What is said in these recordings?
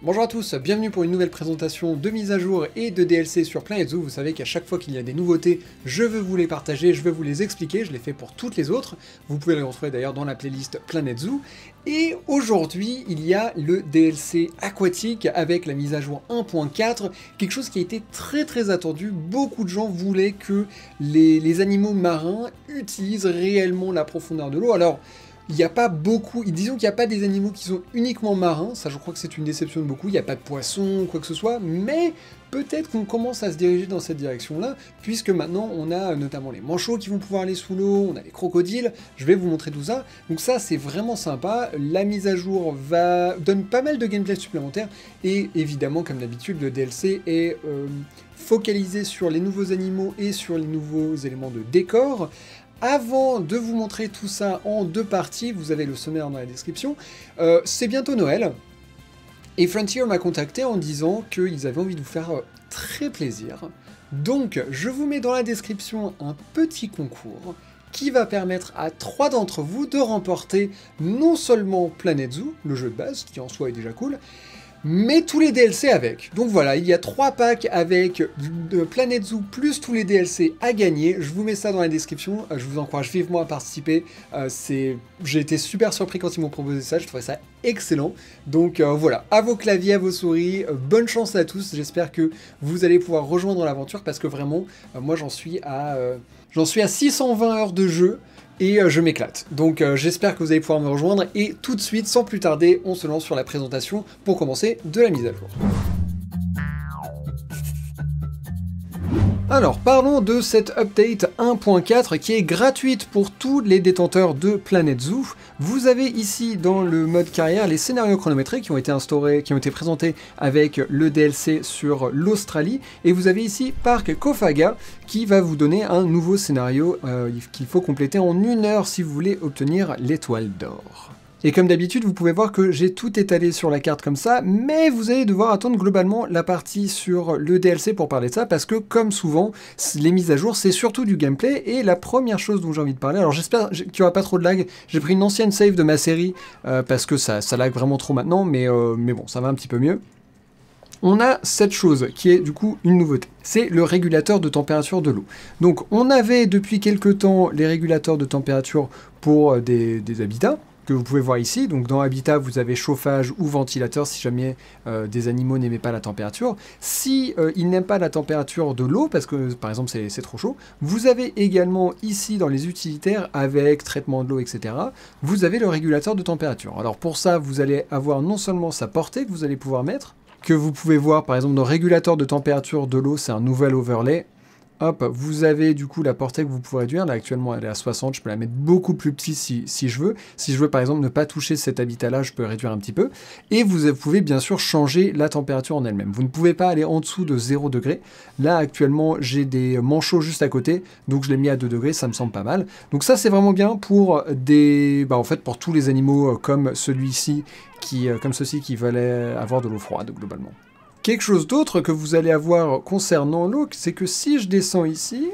Bonjour à tous, bienvenue pour une nouvelle présentation de mise à jour et de DLC sur Planet Zoo. Vous savez qu'à chaque fois qu'il y a des nouveautés, je veux vous les partager, je veux vous les expliquer, je les fais pour toutes les autres. Vous pouvez les retrouver d'ailleurs dans la playlist Planet Zoo. Et aujourd'hui, il y a le DLC aquatique avec la mise à jour 1.4, quelque chose qui a été très très attendu. Beaucoup de gens voulaient que les animaux marins utilisent réellement la profondeur de l'eau. Alors, il n'y a pas beaucoup, disons qu'il n'y a pas des animaux qui sont uniquement marins, ça je crois que c'est une déception de beaucoup, il n'y a pas de poissons, quoi que ce soit, mais peut-être qu'on commence à se diriger dans cette direction-là, puisque maintenant on a notamment les manchots qui vont pouvoir aller sous l'eau, on a les crocodiles, je vais vous montrer tout ça, donc ça c'est vraiment sympa, la mise à jour va donne pas mal de gameplay supplémentaire, et évidemment comme d'habitude le DLC est... Euh, focalisé sur les nouveaux animaux et sur les nouveaux éléments de décor. Avant de vous montrer tout ça en deux parties, vous avez le sommaire dans la description, euh, c'est bientôt Noël, et Frontier m'a contacté en disant qu'ils avaient envie de vous faire euh, très plaisir. Donc, je vous mets dans la description un petit concours qui va permettre à trois d'entre vous de remporter non seulement Planet Zoo, le jeu de base, qui en soi est déjà cool, mais tous les DLC avec. Donc voilà, il y a trois packs avec Planet Zoo plus tous les DLC à gagner. Je vous mets ça dans la description. Euh, je vous encourage vivement à participer. Euh, j'ai été super surpris quand ils m'ont proposé ça. Je trouvais ça excellent. Donc euh, voilà, à vos claviers, à vos souris. bonne chance à tous. J'espère que vous allez pouvoir rejoindre l'aventure parce que vraiment, moi j'en suis à j'en suis à 620 heures de jeu et euh, je m'éclate. Donc euh, j'espère que vous allez pouvoir me rejoindre et tout de suite, sans plus tarder, on se lance sur la présentation pour commencer de la mise à jour. Alors parlons de cette update 1.4 qui est gratuite pour tous les détenteurs de Planet Zoo. Vous avez ici dans le mode carrière les scénarios chronométrés qui ont été instaurés, qui ont été présentés avec le DLC sur l'Australie. Et vous avez ici Parc Kofaga qui va vous donner un nouveau scénario euh, qu'il faut compléter en une heure si vous voulez obtenir l'étoile d'or. Et comme d'habitude, vous pouvez voir que j'ai tout étalé sur la carte comme ça, mais vous allez devoir attendre globalement la partie sur le DLC pour parler de ça, parce que comme souvent, les mises à jour, c'est surtout du gameplay, et la première chose dont j'ai envie de parler, alors j'espère qu'il n'y aura pas trop de lag, j'ai pris une ancienne save de ma série, euh, parce que ça, ça lag vraiment trop maintenant, mais, euh, mais bon, ça va un petit peu mieux on a cette chose qui est du coup une nouveauté. C'est le régulateur de température de l'eau. Donc on avait depuis quelques temps les régulateurs de température pour euh, des habitats, vous pouvez voir ici. Donc dans Habitat, vous avez chauffage ou ventilateur si jamais euh, des animaux n'aimaient pas la température. Si euh, ils n'aiment pas la température de l'eau, parce que par exemple c'est trop chaud, vous avez également ici dans les utilitaires avec traitement de l'eau, etc., vous avez le régulateur de température. Alors pour ça, vous allez avoir non seulement sa portée que vous allez pouvoir mettre, que vous pouvez voir par exemple dans régulateur de température de l'eau, c'est un nouvel overlay. Hop, vous avez du coup la portée que vous pouvez réduire. Là, actuellement, elle est à 60. Je peux la mettre beaucoup plus petite si, je veux. Si je veux, par exemple, ne pas toucher cet habitat-là, je peux réduire un petit peu. Et vous pouvez bien sûr changer la température en elle-même. Vous ne pouvez pas aller en dessous de 0 degré. Là, actuellement, j'ai des manchots juste à côté. Donc, je l'ai mis à 2 degrés. Ça me semble pas mal. Donc, ça, c'est vraiment bien pour des... Bah, en fait, pour tous les animaux euh, comme celui-ci, qui, euh, comme ceci, qui veulent avoir de l'eau froide, globalement. Quelque chose d'autre que vous allez avoir concernant l'eau, c'est que si je descends ici,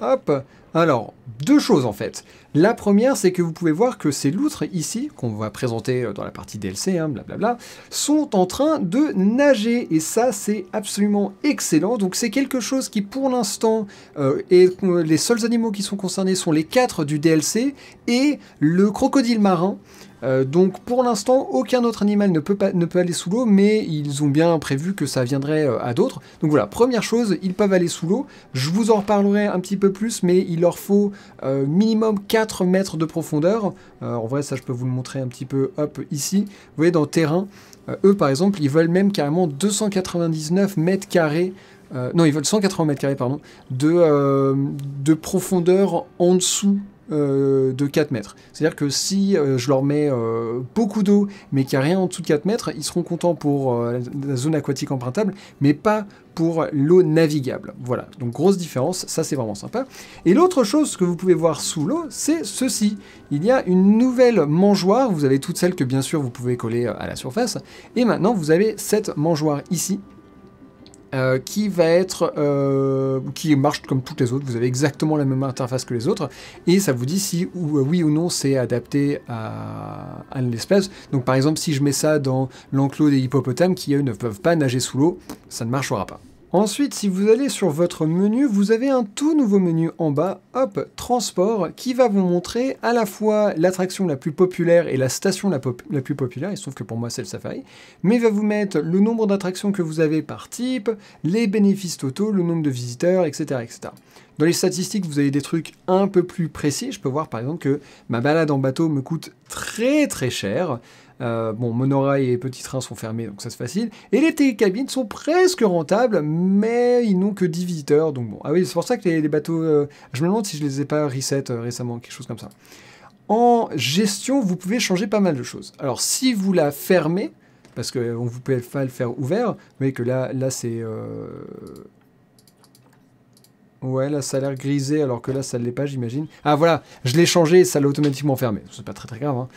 hop, alors, deux choses en fait. La première, c'est que vous pouvez voir que ces loutres ici, qu'on va présenter euh, dans la partie DLC, hein, blablabla, sont en train de nager. Et ça, c'est absolument excellent. Donc c'est quelque chose qui, pour l'instant, euh, les seuls animaux qui sont concernés sont les quatre du DLC et le crocodile marin. Euh, donc pour l'instant, aucun autre animal ne peut, ne peut aller sous l'eau, mais ils ont bien prévu que ça viendrait euh, à d'autres. Donc voilà, première chose, ils peuvent aller sous l'eau. Je vous en reparlerai un petit peu plus, mais il leur faut euh, minimum 4 mètres de profondeur. en vrai, ça je peux vous le montrer un petit peu, hop, ici. Vous voyez, dans le terrain, eux par exemple, ils veulent même carrément 299 mètres carrés non, ils veulent 180 mètres carrés, pardon, de, de profondeur en dessous euh, de 4 mètres. C'est-à-dire que si euh, je leur mets euh, beaucoup d'eau, mais qu'il n'y a rien en dessous de 4 mètres, ils seront contents pour la zone aquatique empruntable, mais pas pour l'eau navigable. Voilà, donc grosse différence, ça c'est vraiment sympa. Et l'autre chose que vous pouvez voir sous l'eau, c'est ceci. Il y a une nouvelle mangeoire, vous avez toutes celles que bien sûr vous pouvez coller à la surface, et maintenant vous avez cette mangeoire ici, euh, qui va être, euh, qui marche comme toutes les autres. Vous avez exactement la même interface que les autres, et ça vous dit si ou, euh, oui ou non c'est adapté à, à l'espèce. Donc par exemple, si je mets ça dans l'enclos des hippopotames qui eux ne peuvent pas nager sous l'eau, ça ne marchera pas. Ensuite, si vous allez sur votre menu, vous avez un tout nouveau menu en bas, hop, transport, qui va vous montrer à la fois l'attraction la plus populaire et la station la, plus populaire, il se trouve que pour moi c'est le Safari, mais va vous mettre le nombre d'attractions que vous avez par type, les bénéfices totaux, le nombre de visiteurs, etc. etc. Dans les statistiques, vous avez des trucs un peu plus précis. Je peux voir par exemple que ma balade en bateau me coûte très très cher. Euh, bon, monorail et petits trains sont fermés, donc ça c'est facile. Et les télécabines sont presque rentables, mais ils n'ont que 10 visiteurs. Donc bon, ah oui, c'est pour ça que les, bateaux, euh, je me demande si je les ai pas reset euh, récemment, quelque chose comme ça. En gestion, vous pouvez changer pas mal de choses. Alors si vous la fermez, parce que vous pouvez pas le faire ouvert, vous voyez que là, là c'est Ouais, là ça a l'air grisé alors que là ça ne l'est pas, j'imagine. Ah voilà, je l'ai changé ça l'a automatiquement fermé. C'est pas très très grave. Hein.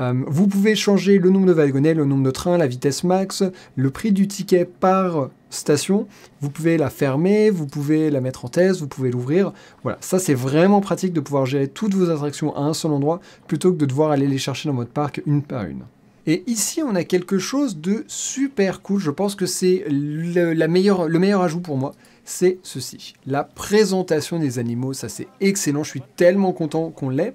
Euh, vous pouvez changer le nombre de wagonnets, le nombre de trains, la vitesse max, le prix du ticket par station. Vous pouvez la fermer, vous pouvez la mettre en test, vous pouvez l'ouvrir. Voilà, ça c'est vraiment pratique de pouvoir gérer toutes vos attractions à un seul endroit plutôt que de devoir aller les chercher dans votre parc une par une. Et ici, on a quelque chose de super cool. Je pense que c'est le, le meilleur ajout pour moi c'est ceci. La présentation des animaux, ça c'est excellent, je suis tellement content qu'on l'ait.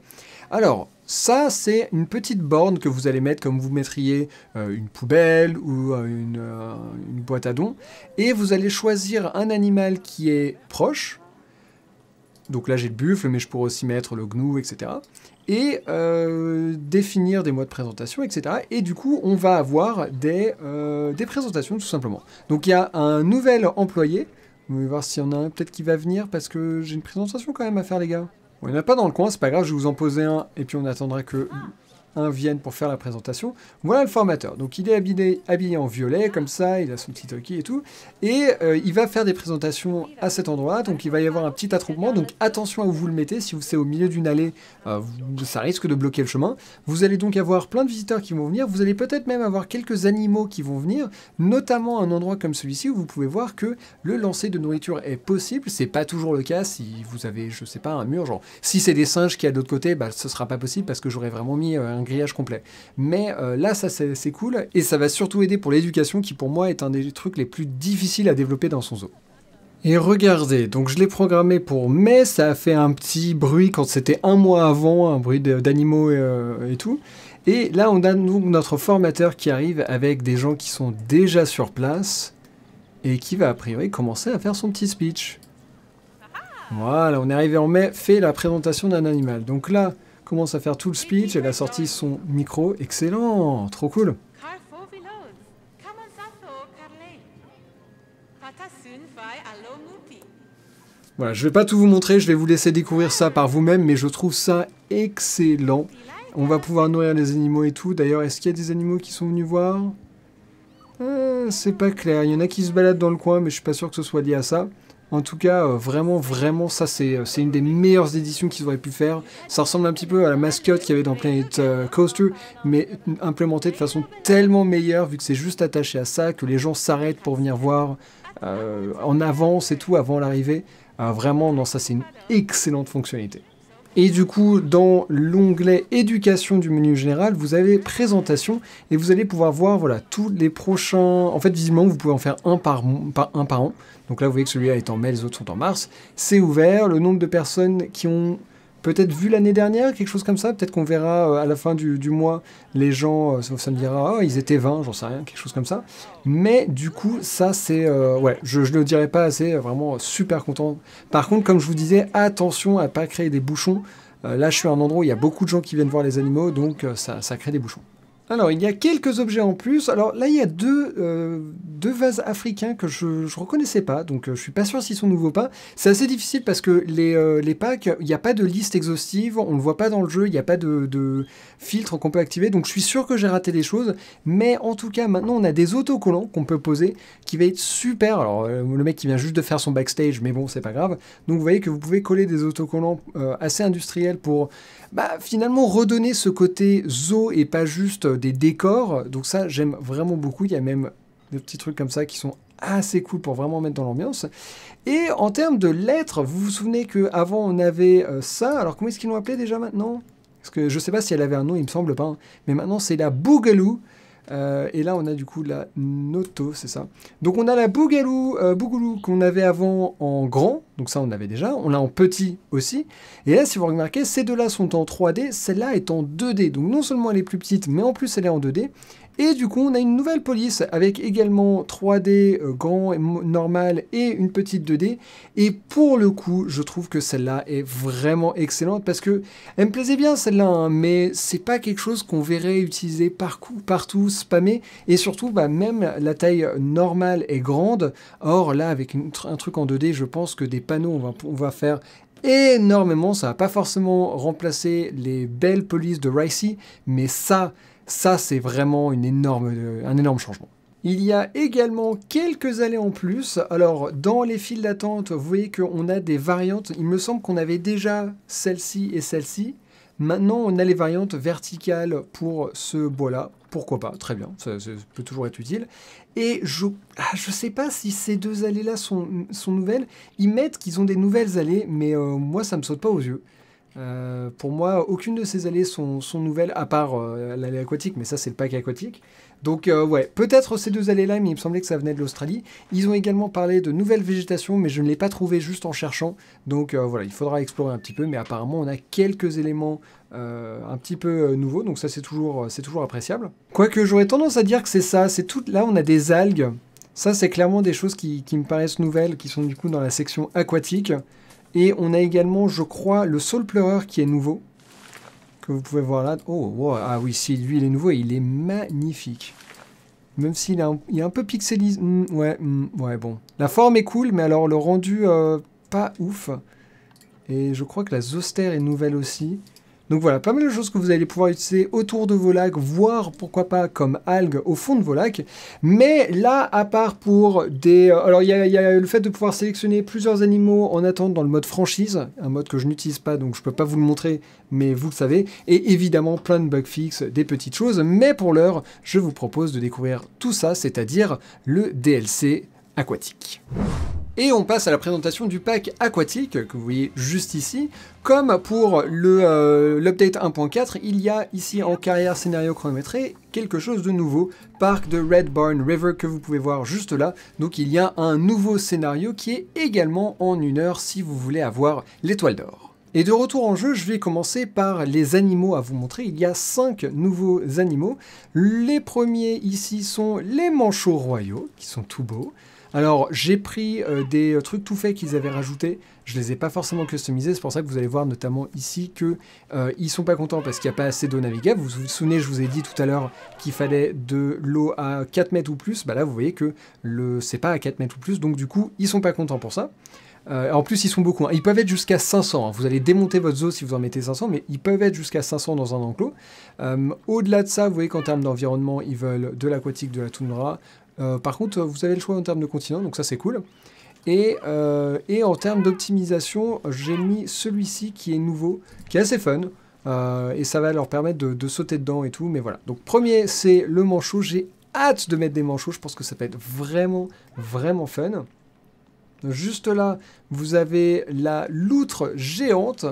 Alors, ça, c'est une petite borne que vous allez mettre comme vous mettriez euh, une poubelle ou euh, euh, une, boîte à dons. Et vous allez choisir un animal qui est proche. Donc là, j'ai le buffle, mais je pourrais aussi mettre le gnou, etc. Et définir des mots de présentation, etc. Et du coup, on va avoir des, des présentations, tout simplement. Donc il y a un nouvel employé on va voir s'il y en a un peut-être qui va venir parce que j'ai une présentation quand même à faire les gars. Bon, il a pas dans le coin, c'est pas grave, je vais vous en poser un et puis on attendra que un vienne pour faire la présentation. Voilà le formateur. Donc il est habillé, habillé en violet, comme ça, il a son petit hockey et tout. Et euh, il va faire des présentations à cet endroit, donc il va y avoir un petit attroupement. Donc attention à où vous le mettez, si c'est au milieu d'une allée, euh, ça risque de bloquer le chemin. Vous allez donc avoir plein de visiteurs qui vont venir, vous allez peut-être même avoir quelques animaux qui vont venir, notamment un endroit comme celui-ci où vous pouvez voir que le lancer de nourriture est possible. C'est pas toujours le cas si vous avez, je sais pas, un mur, genre si c'est des singes qui est de l'autre côté, bah, ce sera pas possible parce que j'aurais vraiment mis euh, un grillage complet. Mais euh, là, ça c'est cool et ça va surtout aider pour l'éducation qui pour moi est un des trucs les plus difficiles à développer dans son zoo. Et regardez, donc je l'ai programmé pour mai, ça a fait un petit bruit quand c'était un mois avant, un bruit d'animaux et, euh, et, tout. Et là, on a notre formateur qui arrive avec des gens qui sont déjà sur place et qui va a priori commencer à faire son petit speech. Voilà, on est arrivé en mai, fait la présentation d'un animal. Donc là, commence à faire tout le speech, elle a sorti son micro, excellent, trop cool. Voilà, je vais pas tout vous montrer, je vais vous laisser découvrir ça par vous-même, mais je trouve ça excellent. On va pouvoir nourrir les animaux et tout. D'ailleurs, est-ce qu'il y a des animaux qui sont venus voir? Euh, C'est pas clair. Il y en a qui se baladent dans le coin, mais je suis pas sûr que ce soit lié à ça. En tout cas, euh, vraiment, vraiment, ça euh, c'est une des meilleures éditions qu'ils auraient pu faire. Ça ressemble un petit peu à la mascotte qu'il y avait dans Planet euh, Coaster, mais implémentée de façon tellement meilleure, vu que c'est juste attaché à ça, que les gens s'arrêtent pour venir voir en avance et tout, avant l'arrivée. vraiment, non, ça c'est une excellente fonctionnalité. Et du coup, dans l'onglet éducation du menu général, vous avez présentation et vous allez pouvoir voir voilà, tous les prochains. En fait, visiblement, vous pouvez en faire un par, un par an. Donc là, vous voyez que celui-là est en mai, les autres sont en mars. C'est ouvert. Le nombre de personnes qui ont peut-être vu l'année dernière, quelque chose comme ça. Peut-être qu'on verra euh, à la fin du, mois, les gens, euh, ça, me dira, oh, ils étaient 20, j'en sais rien, quelque chose comme ça. Mais du coup, ça, c'est. Euh, ouais, je ne le dirais pas assez, vraiment super content. Par contre, comme je vous disais, attention à pas créer des bouchons. là, je suis à un endroit où il y a beaucoup de gens qui viennent voir les animaux, donc ça crée des bouchons. Alors, il y a quelques objets en plus. Alors là, il y a deux, euh, vases africains que je ne reconnaissais pas, donc euh, je suis pas sûr s'ils sont nouveaux ou pas. C'est assez difficile parce que les, euh, packs, il n'y a pas de liste exhaustive, on ne le voit pas dans le jeu, il n'y a pas de, de filtre qu'on peut activer, donc je suis sûr que j'ai raté des choses. Mais en tout cas, maintenant, on a des autocollants qu'on peut poser qui va être super. Alors, le mec qui vient juste de faire son backstage, mais bon, c'est pas grave. Donc vous voyez que vous pouvez coller des autocollants assez industriels pour bah, finalement redonner ce côté zoo et pas juste des décors. Donc ça, j'aime vraiment beaucoup. Il y a même des petits trucs comme ça qui sont assez cool pour vraiment mettre dans l'ambiance. Et en termes de lettres, vous vous souvenez qu'avant on avait euh, ça, alors comment est-ce qu'ils l'ont appelé déjà maintenant? Parce que je sais pas si elle avait un nom, il me semble pas, hein. mais maintenant c'est la Boogaloo. Euh, et là, on a du coup la Noto, c'est ça. Donc on a la Boogaloo, euh, qu'on avait avant en grand, donc ça on avait déjà. On l'a en petit aussi. Et là, si vous remarquez, ces deux-là sont en 3D, celle-là est en 2D. Donc non seulement elle est plus petite, mais en plus elle est en 2D. Et du coup, on a une nouvelle police avec également 3D euh, grand et normal et une petite 2D. Et pour le coup, je trouve que celle-là est vraiment excellente parce que elle me plaisait bien celle-là, hein, mais c'est pas quelque chose qu'on verrait utiliser partout, partout spammé. Et surtout, bah, même la taille normale est grande. Or là, avec un truc en 2D, je pense que des panneaux, on va, on va faire énormément. Ça va pas forcément remplacer les belles polices de Ricey, mais ça, ça, c'est vraiment euh, un énorme changement. Il y a également quelques allées en plus. Alors, dans les files d'attente, vous voyez qu'on a des variantes. Il me semble qu'on avait déjà celle-ci et celle-ci. Maintenant, on a les variantes verticales pour ce bois-là. Pourquoi pas? Très bien, ça, peut toujours être utile. Et je ne ah, sais pas si ces deux allées-là sont, nouvelles. Ils mettent qu'ils ont des nouvelles allées, mais euh, moi, ça me saute pas aux yeux. Euh, pour moi, aucune de ces allées sont, nouvelles, à part euh, l'allée aquatique, mais ça c'est le pack aquatique. Donc euh, ouais, peut-être ces deux allées-là, mais il me semblait que ça venait de l'Australie. Ils ont également parlé de nouvelles végétations, mais je ne l'ai pas trouvé juste en cherchant. Donc voilà, il faudra explorer un petit peu, mais apparemment on a quelques éléments un petit peu nouveaux, donc ça c'est toujours, c'est toujours appréciable. Quoique j'aurais tendance à dire que c'est ça, c'est tout... Là on a des algues, ça c'est clairement des choses qui, qui me paraissent nouvelles, qui sont du coup dans la section aquatique. Et on a également, je crois, le Soul Pleureur qui est nouveau. Que vous pouvez voir là. Oh, ah oui, si, lui, il est nouveau et il est magnifique. Même s'il est, un peu pixelisé. Hmm, ouais, hmm, ouais, bon. La forme est cool, mais alors le rendu, euh, pas ouf. Et je crois que la Zoster est nouvelle aussi. Donc voilà, pas mal de choses que vous allez pouvoir utiliser autour de vos lacs, voire pourquoi pas comme algues au fond de vos lacs. Mais là, à part pour des... Euh, alors il y, a le fait de pouvoir sélectionner plusieurs animaux en attente dans le mode franchise, un mode que je n'utilise pas donc je peux pas vous le montrer, mais vous le savez. Et évidemment plein de bug fixes, des petites choses. Mais pour l'heure, je vous propose de découvrir tout ça, c'est-à-dire le DLC aquatique. Et on passe à la présentation du pack aquatique que vous voyez juste ici. Comme pour euh, l'update 1.4, il y a ici en carrière scénario chronométré quelque chose de nouveau. Parc de Red Barn River que vous pouvez voir juste là. Donc il y a un nouveau scénario qui est également en une heure si vous voulez avoir l'étoile d'or. Et de retour en jeu, je vais commencer par les animaux à vous montrer. Il y a 5 nouveaux animaux. Les premiers ici sont les manchots royaux, qui sont tout beaux. Alors, j'ai pris euh, des euh, trucs tout faits qu'ils avaient rajoutés. Je les ai pas forcément customisés. C'est pour ça que vous allez voir notamment ici que euh, ils sont pas contents parce qu'il n'y a pas assez d'eau navigable. Vous vous souvenez, je vous ai dit tout à l'heure qu'il fallait de l'eau à 4 mètres ou plus. Bah là, vous voyez que c'est pas à 4 mètres ou plus. Donc du coup, ils sont pas contents pour ça. en plus, ils sont beaucoup. Hein. Ils peuvent être jusqu'à 500. Hein. Vous allez démonter votre zoo si vous en mettez 500, mais ils peuvent être jusqu'à 500 dans un enclos. Au-delà de ça, vous voyez qu'en termes d'environnement, ils veulent de l'aquatique, de la toundra, euh, par contre, vous avez le choix en termes de continent, donc ça c'est cool. Et, euh, en termes d'optimisation, j'ai mis celui-ci qui est nouveau, qui est assez fun. Euh, et ça va leur permettre de, sauter dedans et tout. Mais voilà. Donc premier, c'est le manchot. J'ai hâte de mettre des manchots. Je pense que ça peut être vraiment, vraiment fun. Juste là, vous avez la loutre géante.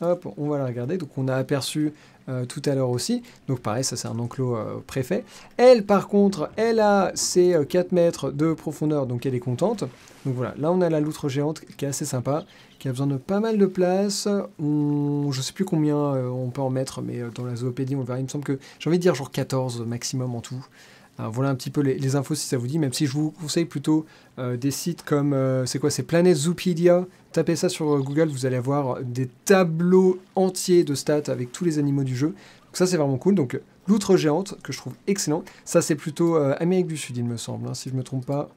Hop, on va la regarder. Donc on a aperçu euh, tout à l'heure aussi. Donc pareil, ça c'est un enclos euh, préfet. Elle par contre, elle a ses 4 euh, mètres de profondeur, donc elle est contente. Donc voilà, là on a la loutre géante qui est assez sympa, qui a besoin de pas mal de place. On, je sais plus combien on peut en mettre, mais dans la zoopédie on verra. Il me semble que j'ai envie de dire genre 14 maximum en tout. Voilà un petit peu les, infos si ça vous dit, même si je vous conseille plutôt des sites comme, c'est quoi, c'est Planet Zoopedia, Tapez ça sur Google, vous allez avoir des tableaux entiers de stats avec tous les animaux du jeu. Donc ça c'est vraiment cool. Donc l'outre géante que je trouve excellent. Ça c'est plutôt euh, Amérique du Sud il me semble, hein, si je me trompe pas.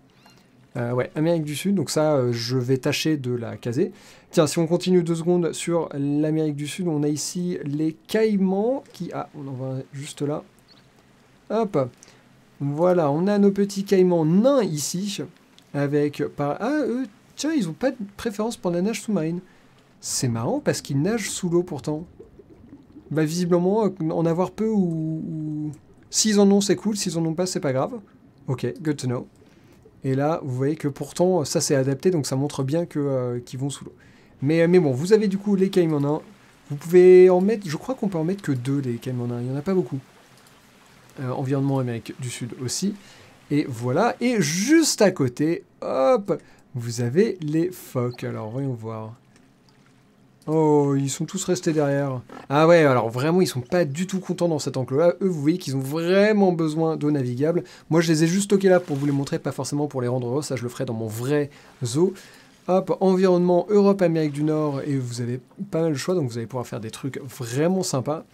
Euh, ouais, Amérique du Sud, donc ça, euh, je vais tâcher de la caser. Tiens, si on continue deux secondes sur l'Amérique du Sud, on a ici les caïmans qui... Ah, on en va juste là. Hop Voilà, on a nos petits caïmans nains ici, avec... Ah, eux, Tiens, ils ont pas de préférence pour la nage sous-marine. C'est marrant parce qu'ils nagent sous l'eau pourtant. Bah visiblement, euh, en avoir peu ou... S'ils en ont, c'est cool. S'ils en ont pas, c'est pas grave. Ok, good to know. Et là, vous voyez que pourtant, ça c'est adapté, donc ça montre bien que, qu'ils vont sous l'eau. Mais, mais bon, vous avez du coup les caimanins. Vous pouvez en mettre, je crois qu'on peut en mettre que deux les caimanins, il n'y en a pas beaucoup. Environnement Amérique du Sud aussi. Et voilà, et juste à côté, hop, vous avez les phoques. Alors, voyons voir. Oh, ils sont tous restés derrière. Ah ouais, alors vraiment, ils sont pas du tout contents dans cet enclos-là. Eux, vous voyez qu'ils ont vraiment besoin d'eau navigable. Moi, je les ai juste stockés là pour vous les montrer, pas forcément pour les rendre heureux. Ça, je le ferai dans mon vrai zoo. Hop, environnement Europe, Amérique du Nord, et vous avez pas mal de choix, donc vous allez pouvoir faire des trucs vraiment sympas.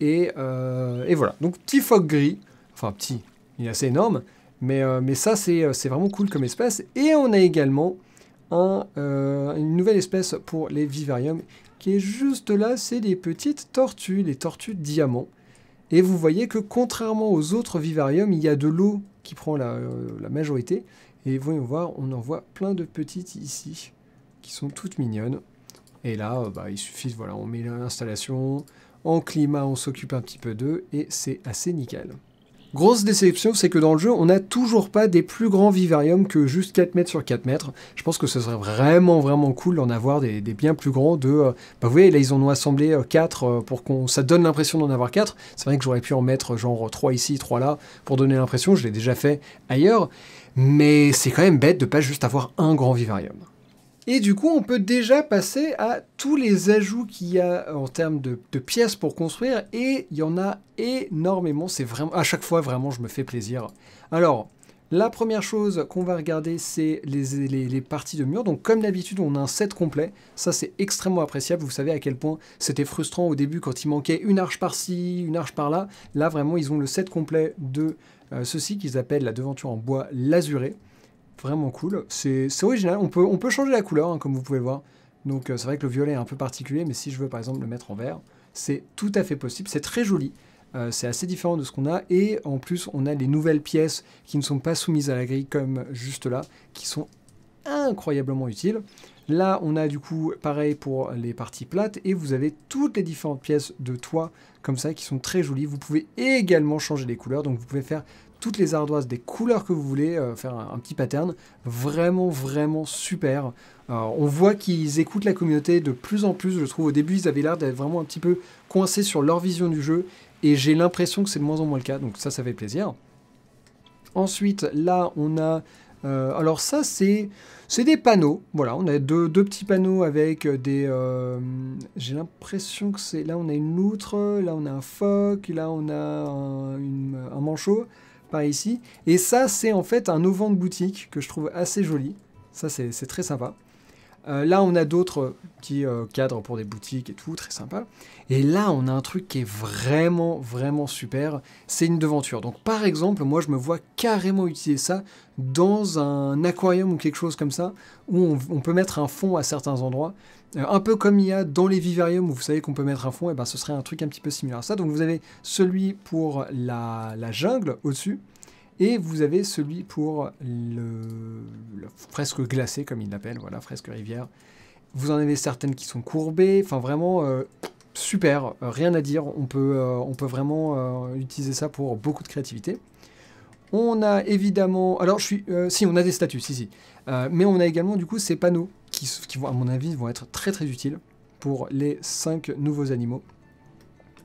Et, euh, et voilà, donc petit phoque gris, enfin petit, il est assez énorme, mais, euh, ça c'est vraiment cool comme espèce. Et on a également euh, une nouvelle espèce pour les vivariums qui est juste là, c'est les petites tortues, les tortues diamants. Et vous voyez que contrairement aux autres vivariums, il y a de l'eau qui prend la, euh, majorité. Et voyons voir, on en voit plein de petites ici, qui sont toutes mignonnes. Et là, euh, bah, il suffit, voilà, on met l'installation, en climat, on s'occupe un petit peu d'eux, et c'est assez nickel. Grosse déception, c'est que dans le jeu, on n'a toujours pas des plus grands vivariums que juste 4 mètres sur 4 mètres. Je pense que ce serait vraiment vraiment cool d'en avoir des, bien plus grands. De, euh, bah vous voyez, là ils en ont assemblé 4 euh, euh, pour qu'on ça donne l'impression d'en avoir 4. C'est vrai que j'aurais pu en mettre genre 3 ici, 3 là, pour donner l'impression, je l'ai déjà fait ailleurs. Mais c'est quand même bête de pas juste avoir un grand vivarium. Et du coup, on peut déjà passer à tous les ajouts qu'il y a en termes de, pièces pour construire. Et il y en a énormément. C'est vraiment, à chaque fois, vraiment, je me fais plaisir. Alors, la première chose qu'on va regarder, c'est les, parties de mur. Donc, comme d'habitude, on a un set complet. Ça, c'est extrêmement appréciable. Vous savez à quel point c'était frustrant au début quand il manquait une arche par-ci, une arche par-là. Là, vraiment, ils ont le set complet de euh, ceci qu'ils appellent la devanture en bois lasuré vraiment cool. C'est original, on peut, changer la couleur, hein, comme vous pouvez voir. Donc euh, c'est vrai que le violet est un peu particulier, mais si je veux par exemple le mettre en vert, c'est tout à fait possible. C'est très joli, euh, c'est assez différent de ce qu'on a, et en plus on a les nouvelles pièces qui ne sont pas soumises à la grille comme juste là, qui sont incroyablement utiles. Là, on a du coup pareil pour les parties plates et vous avez toutes les différentes pièces de toit comme ça qui sont très jolies. Vous pouvez également changer les couleurs, donc vous pouvez faire toutes les ardoises des couleurs que vous voulez, euh, faire un, petit pattern. Vraiment, vraiment super. on voit qu'ils écoutent la communauté de plus en plus, je trouve. Au début, ils avaient l'air d'être vraiment un petit peu coincés sur leur vision du jeu. Et j'ai l'impression que c'est de moins en moins le cas. Donc ça, ça fait plaisir. Ensuite, là, on a... Euh, alors ça, c'est... Des panneaux, voilà, on a deux, petits panneaux avec des... Euh, j'ai l'impression que c'est... Là, on a une loutre, là, on a un phoque, là, on a un manchot par ici. Et ça, c'est en fait un auvent de boutique que je trouve assez joli. Ça, c'est très sympa. Euh, là, on a d'autres petits euh, cadres pour des boutiques et tout, très sympa. Et là, on a un truc qui est vraiment, vraiment super. C'est une devanture. Donc, par exemple, moi, je me vois carrément utiliser ça dans un aquarium ou quelque chose comme ça, où on, peut mettre un fond à certains endroits. Euh, un peu comme il y a dans les vivariums où vous savez qu'on peut mettre un fond, et ben ce serait un truc un petit peu similaire à ça. Donc, vous avez celui pour la, jungle au-dessus. Et vous avez celui pour le, fresque glacé, comme il l'appelle, voilà, fresque rivière. Vous en avez certaines qui sont courbées, enfin vraiment euh, super, euh, rien à dire. On peut, on peut vraiment utiliser ça pour beaucoup de créativité. On a évidemment, alors je suis, si on a des statues, si si, mais on a également du coup ces panneaux qui, vont, à mon avis, vont être très très utiles pour les 5 nouveaux animaux.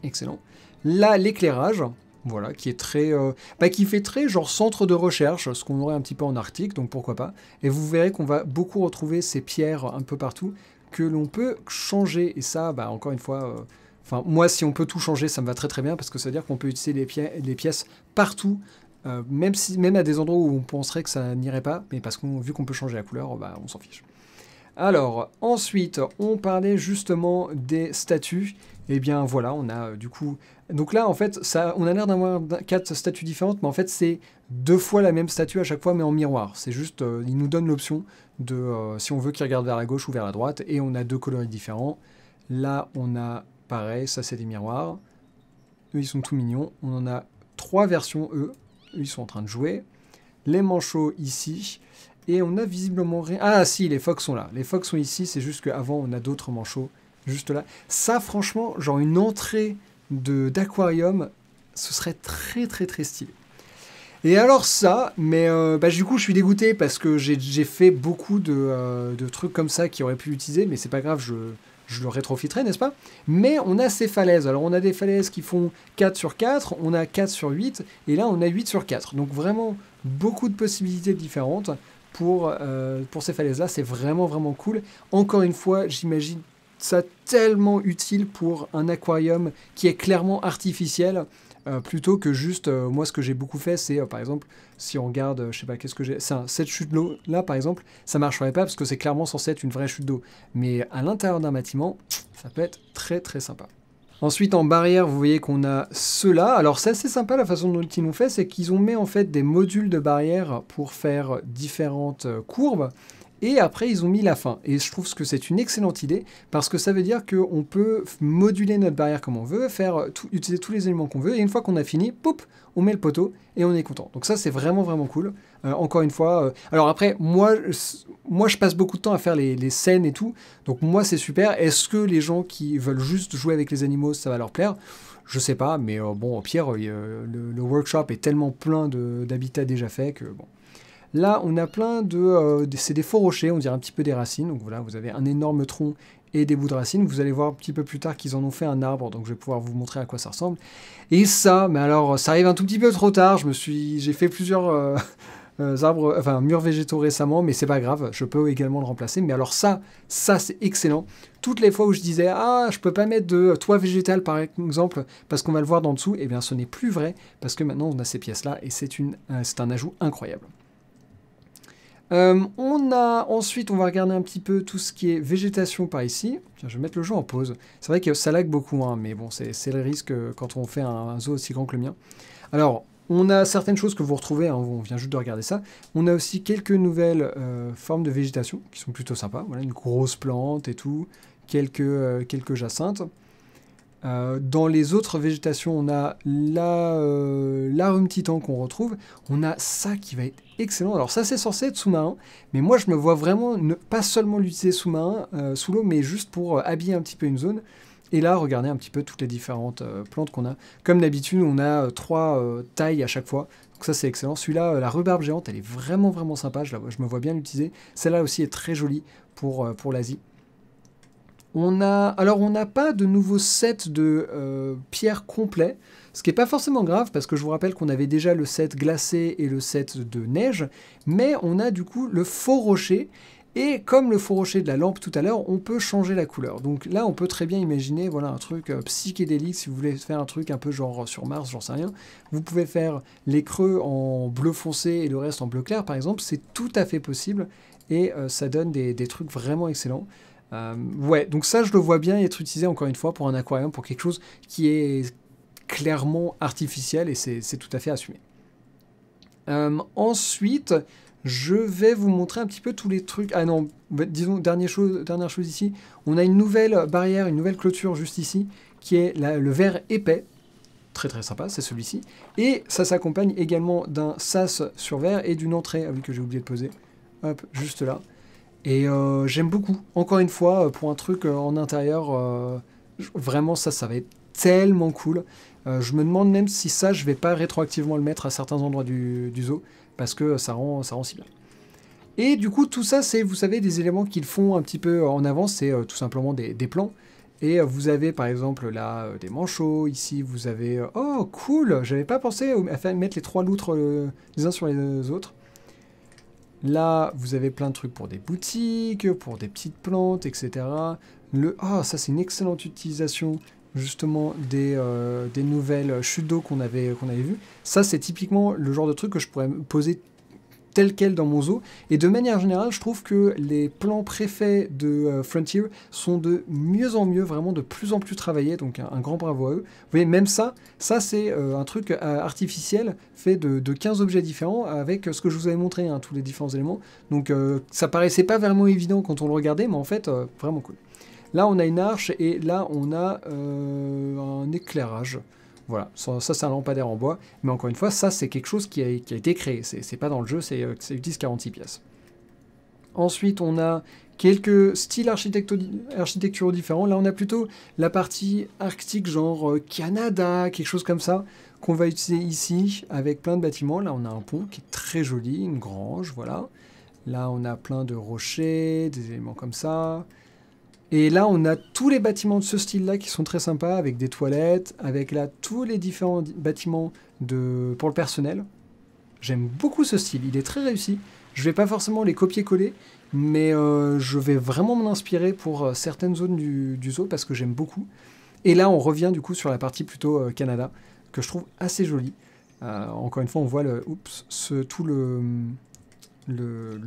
Excellent. Là, l'éclairage, voilà, qui est très, euh, bah, qui fait très genre centre de recherche, ce qu'on aurait un petit peu en Arctique, donc pourquoi pas. Et vous verrez qu'on va beaucoup retrouver ces pierres un peu partout que l'on peut changer. Et ça, bah, encore une fois, euh, enfin moi, si on peut tout changer, ça me va très très bien parce que ça veut dire qu'on peut utiliser les, pièces partout. Euh, même, même à des endroits où on penserait que ça n'irait pas, mais parce qu'on vu qu'on peut changer la couleur, bah, on s'en fiche. Alors, ensuite, on parlait justement des statues. Et eh bien voilà, on a du coup donc là, en fait, on a l'air d'avoir quatre statues différentes, mais en fait, c'est deux fois la même statue à chaque fois, mais en miroir. C'est juste, euh, il nous donne l'option de euh, si on veut qu'il regarde vers la gauche ou vers la droite, et on a deux coloris différents. Là, on a pareil, ça c'est des miroirs. Eux, ils sont tout mignons. On en a trois versions, eux. Eux, ils sont en train de jouer. Les manchots ici. Et on a visiblement rien. Ah si, les phoques sont là. Les phoques sont ici, c'est juste qu'avant, on a d'autres manchots juste là. Ça, franchement, genre une entrée d'aquarium, ce serait très très très stylé. Et alors ça, mais euh, bah, du coup je suis dégoûté parce que j'ai fait beaucoup de, de, trucs comme ça qui auraient pu l'utiliser, mais c'est pas grave, je, je le rétrofiterai, n'est-ce pas? Mais on a ces falaises. Alors on a des falaises qui font 4 sur 4, on a 4 sur 8, et là on a 8 sur 4. Donc vraiment beaucoup de possibilités différentes pour, euh, pour ces falaises-là. C'est vraiment vraiment cool. Encore une fois, j'imagine ça tellement utile pour un aquarium qui est clairement artificiel. Euh, plutôt que juste, euh, moi ce que j'ai beaucoup fait, c'est par exemple, si on regarde, je sais pas, qu'est-ce que j'ai, cette chute d'eau là par exemple, ça marcherait pas parce que c'est clairement censé être une vraie chute d'eau. Mais à l'intérieur d'un bâtiment, ça peut être très très sympa. Ensuite, en barrière, vous voyez qu'on a ceux-là. Alors, c'est assez sympa la façon dont ils l'ont fait, c'est qu'ils ont mis en fait des modules de barrière pour faire différentes euh, courbes. Et après, ils ont mis la fin. Et je trouve que c'est une excellente idée parce que ça veut dire qu'on peut moduler notre barrière comme on veut, faire utiliser tous les éléments qu'on veut. Et une fois qu'on a fini, poup, on met le poteau et on est content. Donc ça, c'est vraiment, vraiment cool. Euh, encore une fois, euh, alors après, moi, moi, je passe beaucoup de temps à faire les, scènes et tout. Donc moi, c'est super. Est-ce que les gens qui veulent juste jouer avec les animaux, ça va leur plaire? Je sais pas, mais euh, bon, pire, le, le, workshop est tellement plein d'habitats déjà faits que bon. Là, on a plein de... C'est des faux rochers, on dirait un petit peu des racines. Donc voilà, vous avez un énorme tronc et des bouts de racines. Vous allez voir un petit peu plus tard qu'ils en ont fait un arbre, donc je vais pouvoir vous montrer à quoi ça ressemble. Et ça, mais alors, ça arrive un tout petit peu trop tard. Je me suis, j'ai fait plusieurs arbres, enfin murs végétaux récemment, mais c'est pas grave. Je peux également le remplacer. Mais alors ça, ça c'est excellent. Toutes les fois où je disais ah je peux pas mettre de toit végétal par exemple parce qu'on va le voir d'en dessous, eh bien ce n'est plus vrai parce que maintenant on a ces pièces là et c'est une, c'est un ajout incroyable. Euh, on a ensuite, on va regarder un petit peu tout ce qui est végétation par ici. je vais mettre le jeu en pause. C'est vrai que ça lag beaucoup, hein, mais bon, c'est le risque euh, quand on fait un, zoo aussi grand que le mien. Alors, on a certaines choses que vous retrouvez, hein, on vient juste de regarder ça. On a aussi quelques nouvelles euh, formes de végétation qui sont plutôt sympas. Voilà, une grosse plante et tout, quelques, quelques jacinthes. Euh, dans les autres végétations, on a la, euh, l'arum titan qu'on retrouve. On a ça qui va être excellent. Alors ça, c'est censé être sous-marin, mais moi, je me vois vraiment ne pas seulement l'utiliser sous-marin, euh, sous l'eau, mais juste pour habiller un petit peu une zone. Et là, regardez un petit peu toutes les différentes plantes qu'on a. Comme d'habitude, on a trois tailles à chaque fois. Donc ça, c'est excellent. Celui-là, la rhubarbe géante, elle est vraiment, vraiment sympa. Je, me vois bien l'utiliser. Celle-là aussi est très jolie pour, l'Asie. On a, alors on n'a pas de nouveau set de euh, pierres complets, ce qui n'est pas forcément grave parce que je vous rappelle qu'on avait déjà le set glacé et le set de neige, mais on a du coup le faux rocher et comme le faux rocher de la lampe tout à l'heure, on peut changer la couleur. Donc là, on peut très bien imaginer voilà, un truc euh, psychédélique, si vous voulez faire un truc un peu genre sur Mars, j'en sais rien. Vous pouvez faire les creux en bleu foncé et le reste en bleu clair, par exemple. C'est tout à fait possible et euh, ça donne des, trucs vraiment excellents. Euh, ouais, donc ça, je le vois bien être utilisé encore une fois pour un aquarium, pour quelque chose qui est clairement artificiel et c'est tout à fait assumé. Euh, ensuite, je vais vous montrer un petit peu tous les trucs. Ah non, disons, dernière chose, dernière chose ici, on a une nouvelle barrière, une nouvelle clôture juste ici, qui est le verre épais. Très très sympa, c'est celui-ci. Et ça s'accompagne également d'un sas sur verre et d'une entrée, ah oui, que j'ai oublié de poser. Hop, juste là. Et euh, j'aime beaucoup. Encore une fois, euh, pour un truc euh, en intérieur, vraiment ça, ça va être tellement cool. je me demande même si ça, je vais pas rétroactivement le mettre à certains endroits du, zoo, parce que ça rend, ça rend si bien. Et du coup, tout ça, c'est, vous savez, des éléments qu'ils font un petit peu en avance, c'est tout simplement des, plans. Et vous avez par exemple là des manchots, ici vous avez... oh cool J'avais pas pensé à mettre les trois loutres les uns sur les autres. Là, vous avez plein de trucs pour des boutiques, pour des petites plantes, etc. Le, oh, ça c'est une excellente utilisation justement des, euh, des nouvelles chutes d'eau qu'on avait, qu'on vues. Ça c'est typiquement le genre de truc que je pourrais poser tel quel dans mon zoo. Et de manière générale, je trouve que les plans préfets de euh, Frontier sont de mieux en mieux, vraiment de plus en plus travaillés. Donc un, grand bravo à eux. Vous voyez, même ça, ça c'est euh, un truc artificiel fait de, 15 objets différents avec ce que je vous avais montré, hein, tous les différents éléments. Donc ça paraissait pas vraiment évident quand on le regardait, mais en fait, vraiment cool. Là, on a une arche et là, on a un éclairage. Voilà, ça, c'est un lampadaire en bois, mais encore une fois, ça c'est quelque chose qui a, été créé, c'est pas dans le jeu, c'est euh, utilise 46 pièces. Ensuite, on a quelques styles architecturaux différents. Là, on a plutôt la partie arctique, genre euh, Canada, quelque chose comme ça, qu'on va utiliser ici avec plein de bâtiments. Là, on a un pont qui est très joli, une grange, voilà. Là, on a plein de rochers, des éléments comme ça. Et là, on a tous les bâtiments de ce style-là qui sont très sympas, avec des toilettes, avec là tous les différents bâtiments pour le personnel. J'aime beaucoup ce style, il est très réussi. Je vais pas forcément les copier-coller, mais euh, je vais vraiment m'en inspirer pour euh, certaines zones du, zoo parce que j'aime beaucoup. Et là, on revient du coup sur la partie plutôt euh, Canada, que je trouve assez jolie. encore une fois, on voit le, tout le,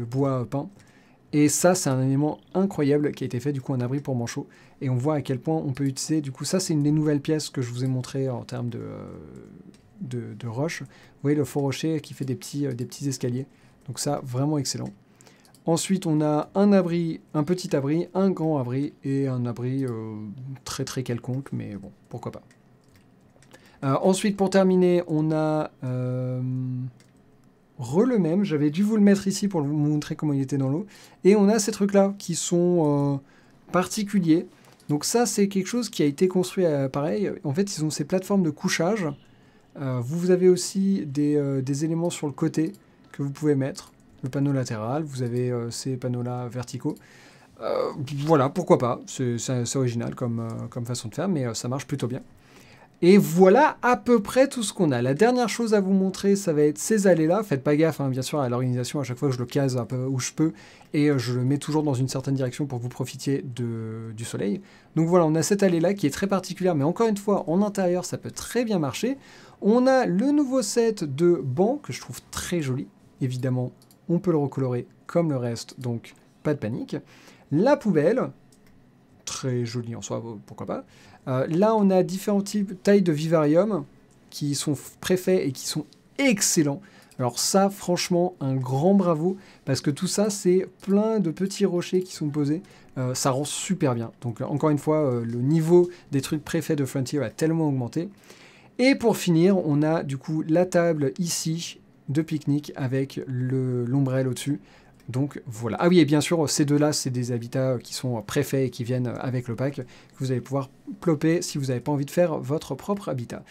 bois peint. Et ça, c'est un élément incroyable qui a été fait du coup en abri pour manchot. Et on voit à quel point on peut utiliser. Du coup, ça, c'est une des nouvelles pièces que je vous ai montré en termes de, de, roche. Vous voyez le faux rocher qui fait des petits, euh, des petits escaliers. Donc ça, vraiment excellent. Ensuite, on a un abri, un petit abri, un grand abri et un abri euh, très très quelconque, mais bon, pourquoi pas. Euh, ensuite, pour terminer, on a re le même. J'avais dû vous le mettre ici pour vous montrer comment il était dans l'eau. Et on a ces trucs-là qui sont particuliers. Donc ça, c'est quelque chose qui a été construit pareil. En fait, ils ont ces plateformes de couchage euh, vous avez aussi euh, des, éléments sur le côté que vous pouvez mettre. Le panneau latéral, vous avez euh, ces panneaux-là verticaux. voilà, pourquoi pas. C'est original comme, comme façon de faire, mais ça marche plutôt bien. Et voilà à peu près tout ce qu'on a. La dernière chose à vous montrer, ça va être ces allées-là. Faites pas gaffe, hein, bien sûr, à l'organisation. À chaque fois, je le case un peu où je peux. Et je le mets toujours dans une certaine direction pour vous profitiez de, du soleil. Donc voilà, on a cette allée-là qui est très particulière. Mais encore une fois, en intérieur, ça peut très bien marcher. On a le nouveau set de bancs que je trouve très joli. Évidemment, on peut le recolorer comme le reste, donc pas de panique. La poubelle, très jolie en soi, pourquoi pas. Euh, là, on a différents types, tailles de vivarium qui sont préfaits et qui sont excellents. Alors ça, franchement, un grand bravo, parce que tout ça, c'est plein de petits rochers qui sont posés. Euh, ça rend super bien. Donc encore une fois, euh, le niveau des trucs préfaits de Frontier a tellement augmenté. Et pour finir, on a du coup la table ici de pique-nique avec l'ombrelle au-dessus. Donc voilà. Ah oui, et bien sûr, ces deux-là, c'est des habitats qui sont préfaits et qui viennent avec le pack, que vous allez pouvoir plopper si vous n'avez pas envie de faire votre propre habitat.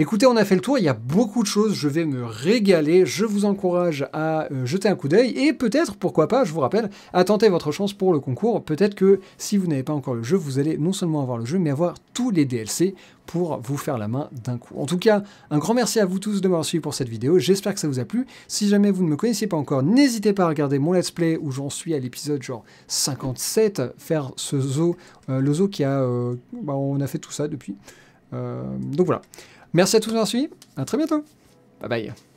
Écoutez, on a fait le tour, il y a beaucoup de choses, je vais me régaler, je vous encourage à euh, jeter un coup d'œil et peut-être, pourquoi pas, je vous rappelle, à tenter votre chance pour le concours. Peut-être que si vous n'avez pas encore le jeu, vous allez non seulement avoir le jeu, mais avoir tous les DLC pour vous faire la main d'un coup. En tout cas, un grand merci à vous tous de m'avoir suivi pour cette vidéo, j'espère que ça vous a plu. Si jamais vous ne me connaissiez pas encore, n'hésitez pas à regarder mon let's play où j'en suis à l'épisode genre 57, faire ce zoo, euh, le zoo qui a... Euh, bah, on a fait tout ça depuis. donc voilà. Merci à tous d'avoir suivi. À très bientôt. Bye bye.